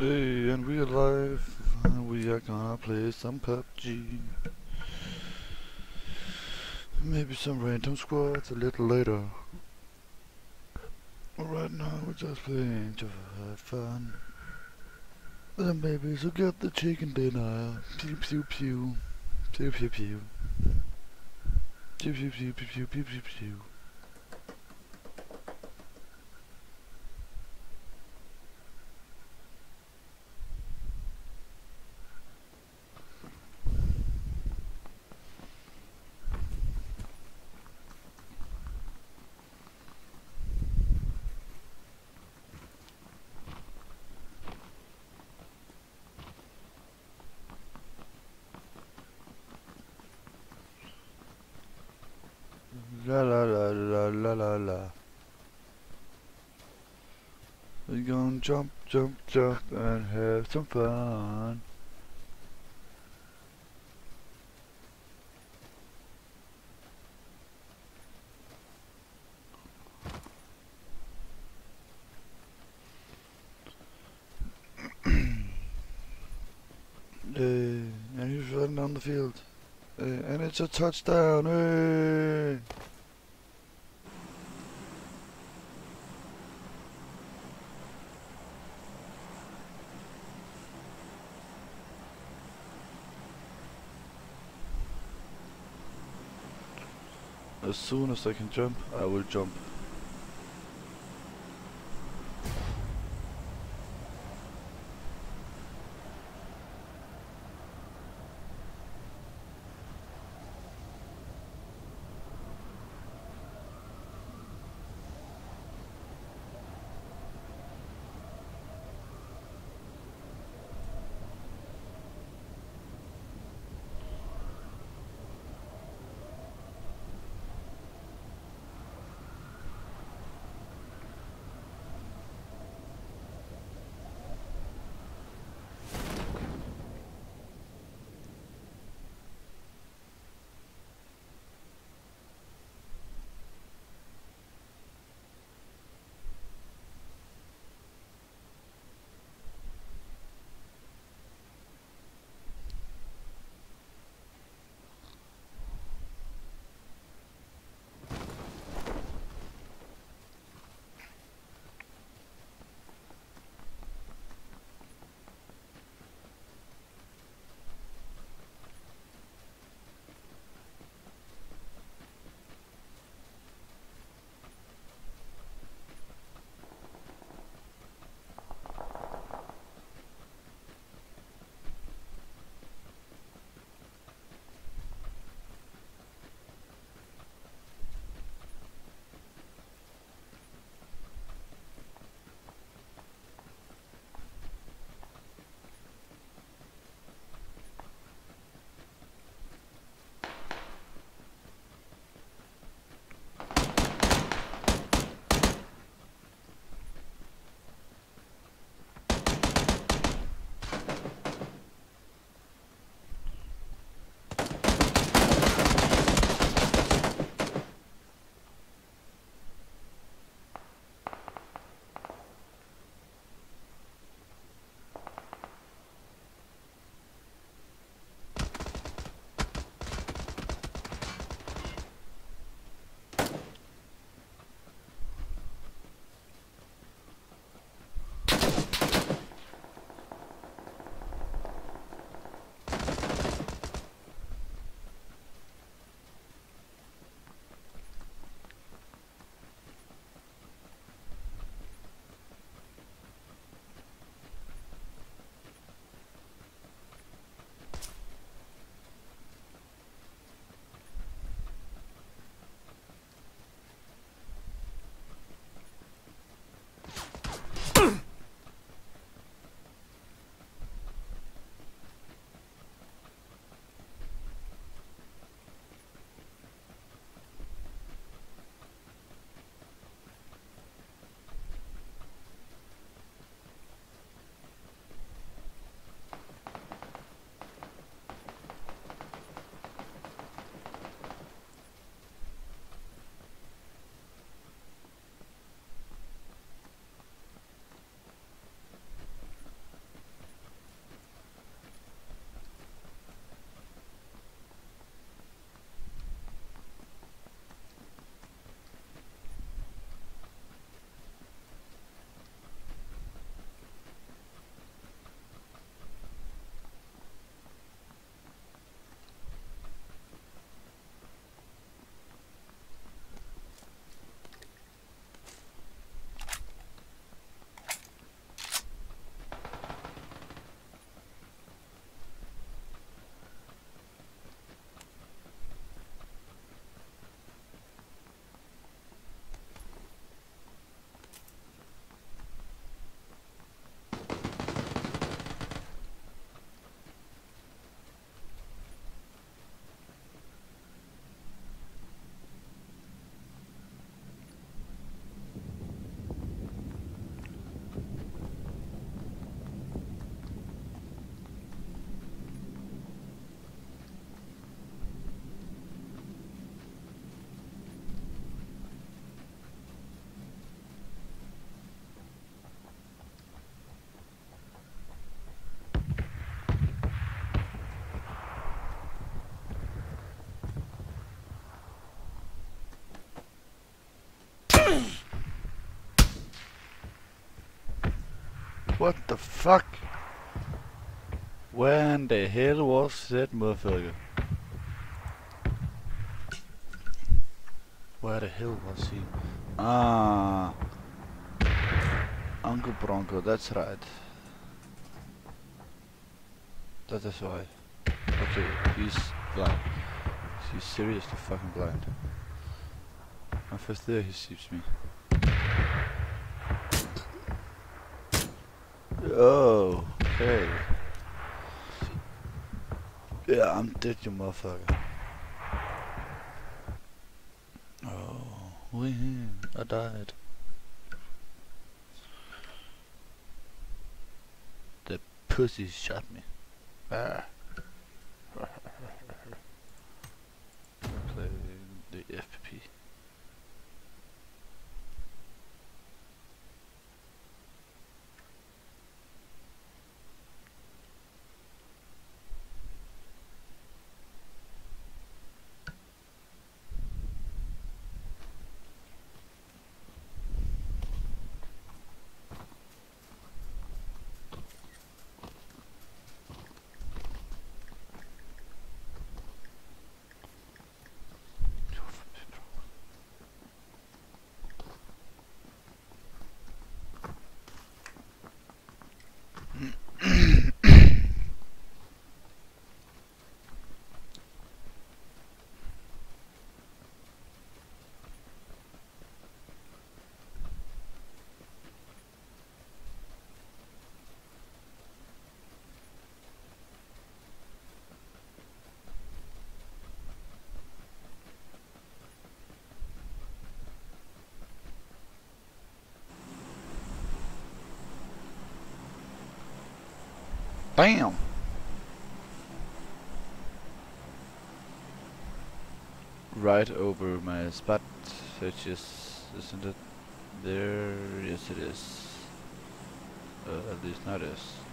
Hey, are live. and We are gonna play some PUBG. Maybe some random squads a little later. Right now we're just playing to have fun. Then maybe to get the chicken dinner. Pew pew pew. Pew pew pew. Pew pew pew pew pew pew pew pew. Jump, jump, jump and have some fun. Hey, eh, and he's running down the field. Hey, and it's a touchdown. Hey! As soon as I can jump, I will jump. What the fuck? Where in the hell was that motherfucker? Where the hell was he? Ah. Uncle Bronco, that's right. That is why. Okay, he's blind. He's seriously fucking blind. My first there he sees me. Oh, okay. Yeah, I'm dead, you motherfucker. Oh, win. I died. The pussy shot me. Ah. Play the. Bam! Right over my spot, which is, isn't it? There, yes it is. Uh, at least not is.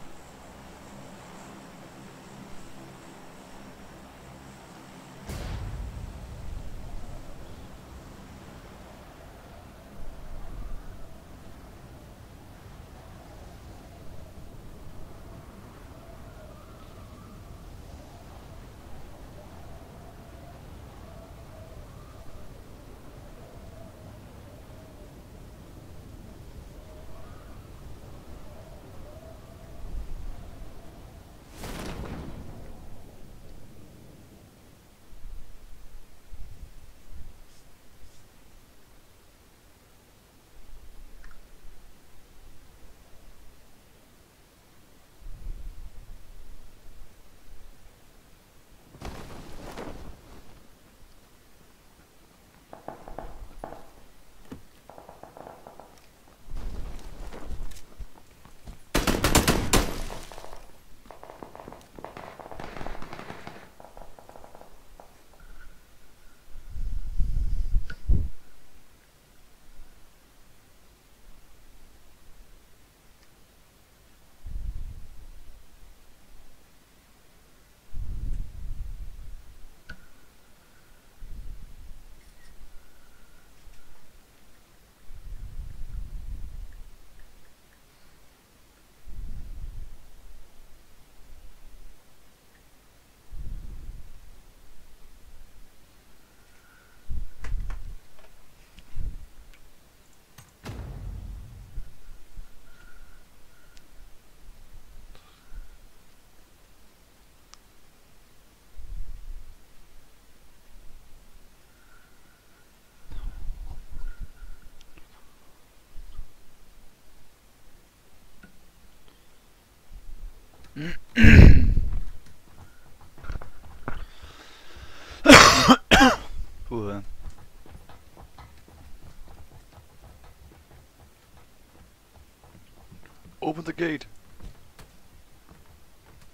Gate.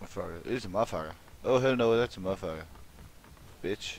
Motherfucker. It's a motherfucker. Oh hell no, that's a motherfucker. Bitch.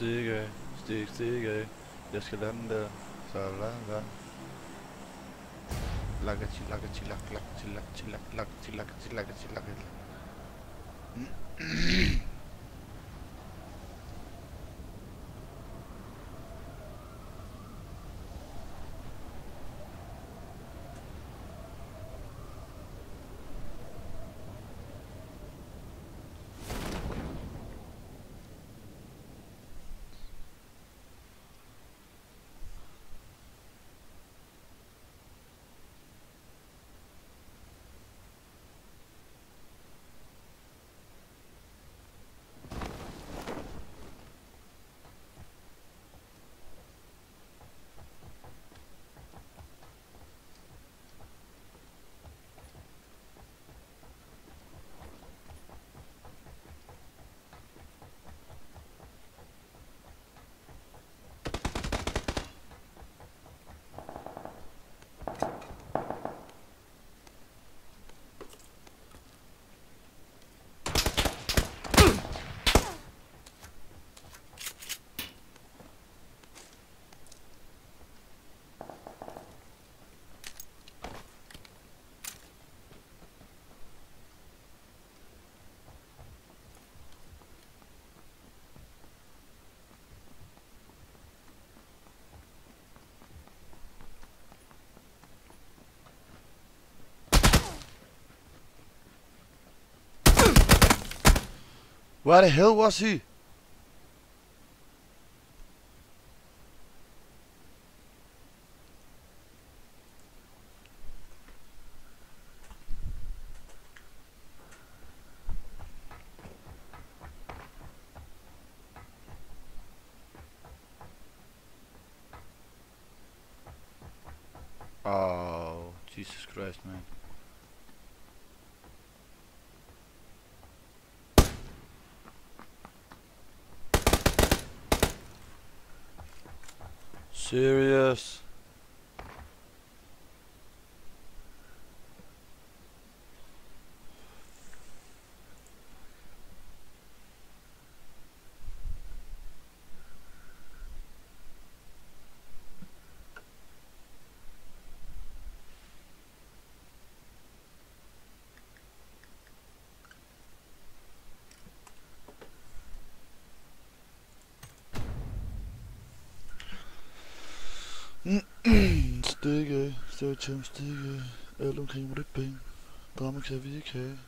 Stik af, stik, stik af. Jeg skal lande der. Så la la. Lakka til lakka til lakka til lakka til lakka til lakka til lakka til lakka til lakka Where the hell was he? stikke, stereotype stikke, alt omkring mig det bing, drama kan vi ikke have.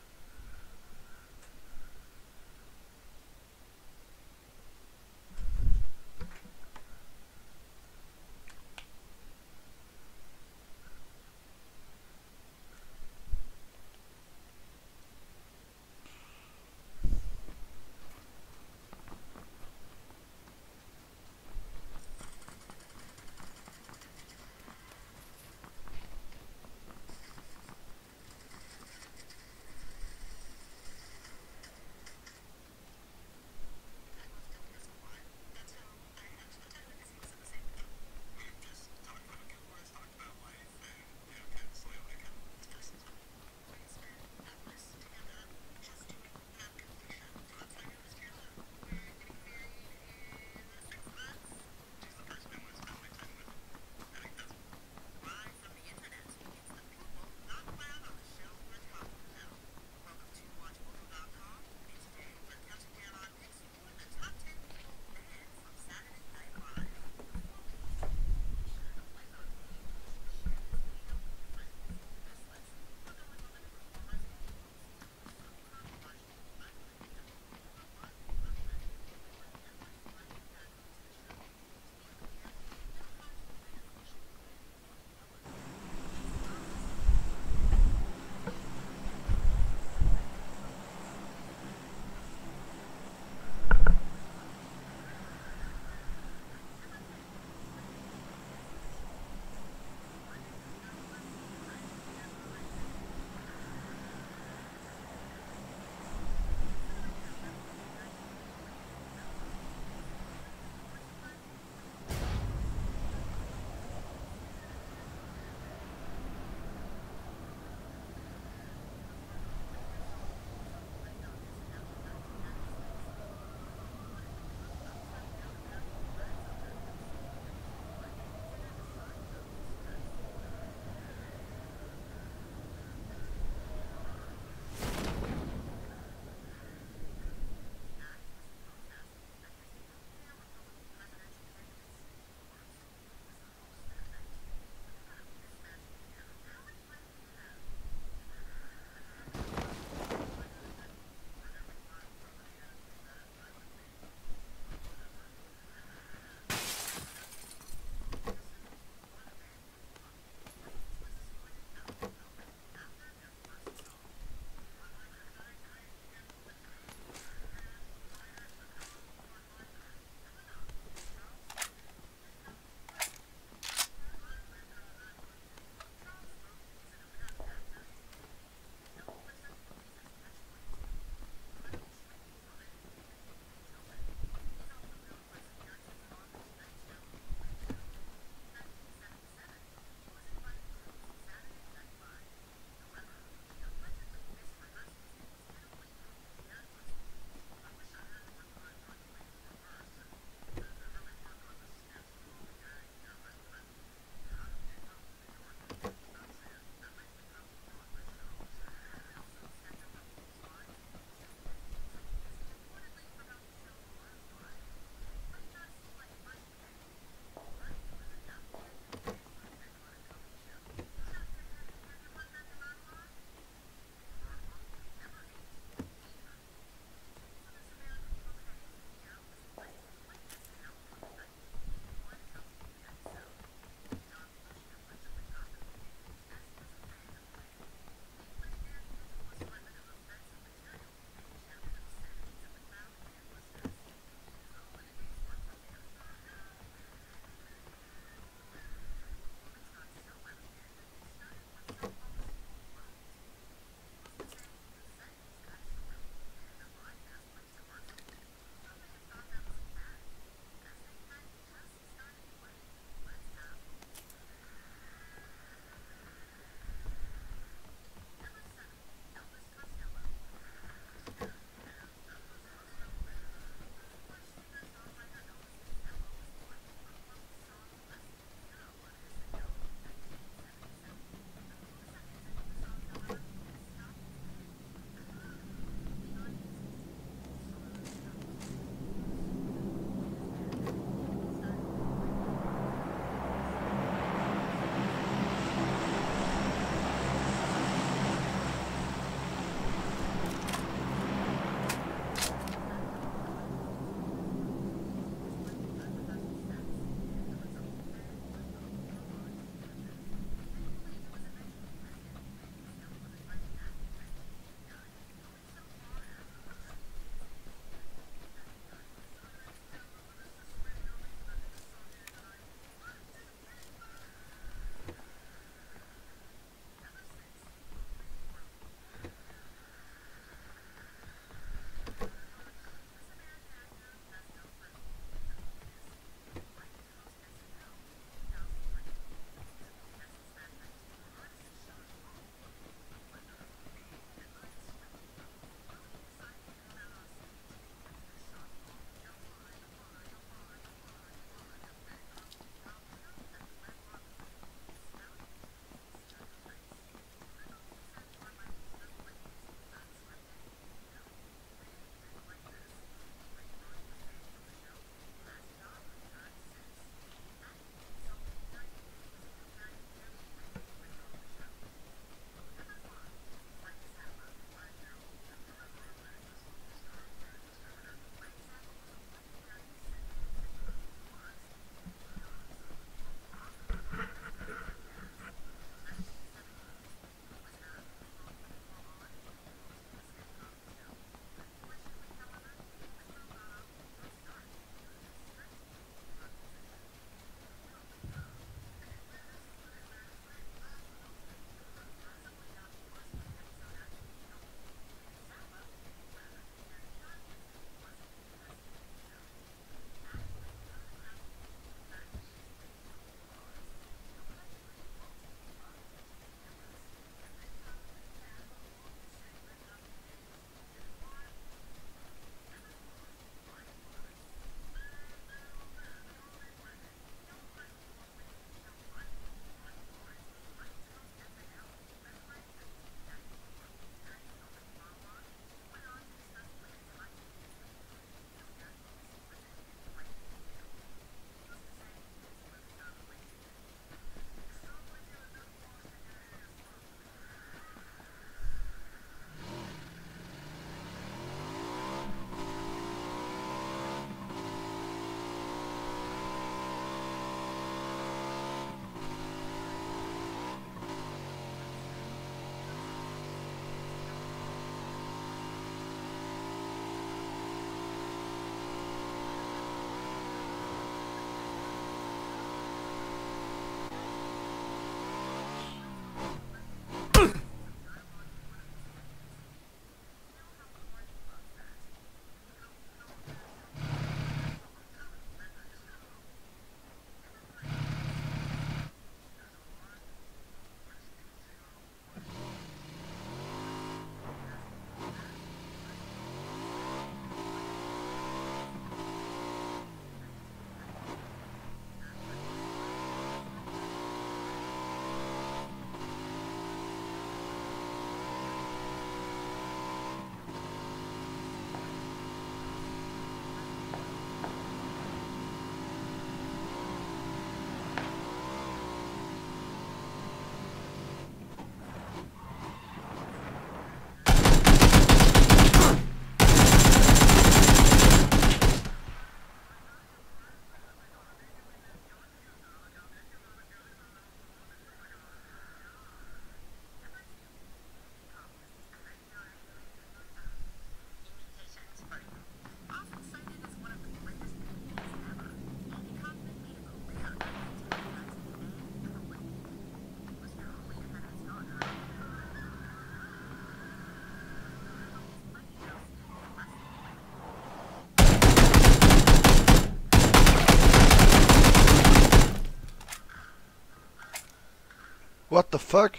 Fuck?